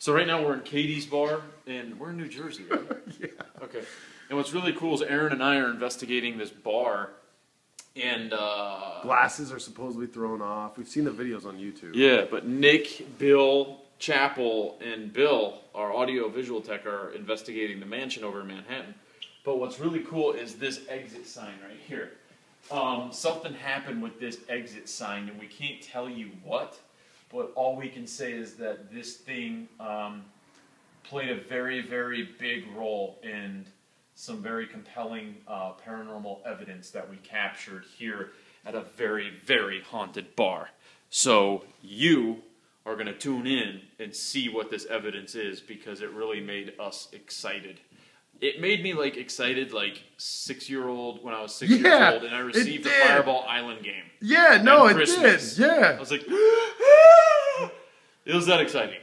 So right now we're in Katie's bar, and we're in New Jersey, right? yeah. Okay. And what's really cool is Aaron and I are investigating this bar, and uh, Glasses are supposedly thrown off. We've seen the videos on YouTube. yeah, but Nick, Bill, Chapel, and Bill, our audio visual tech, are investigating the mansion over in Manhattan. But what's really cool is this exit sign right here. Um, something happened with this exit sign, and we can't tell you what, but all we can say is that this thing um, played a very, very big role in some very compelling uh, paranormal evidence that we captured here at a very, very haunted bar. So you are going to tune in and see what this evidence is because it really made us excited. It made me like excited, like six year old when I was six Yeah, years old, and I received the. Fireball Island game. Yeah, no, it Christmas. did. I was like, it was that exciting.